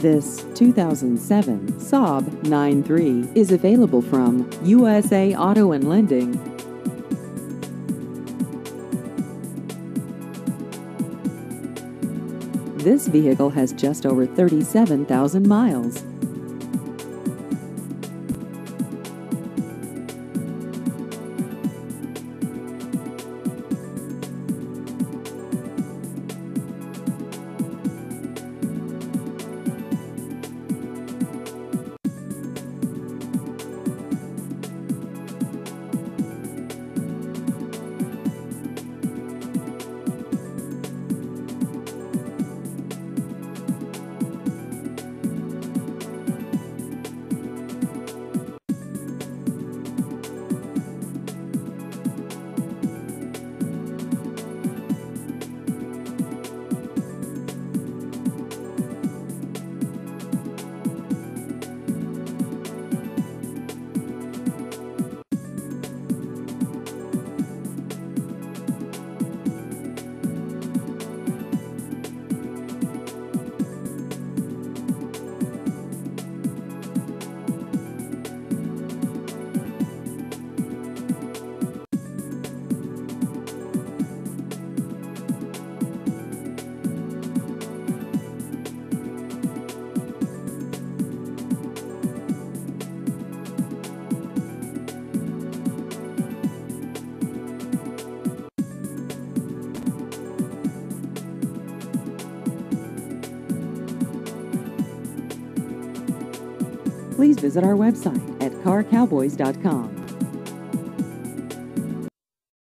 This 2007 Saab 9.3 is available from USA Auto and Lending. This vehicle has just over 37,000 miles. Please visit our website at carcowboys.com.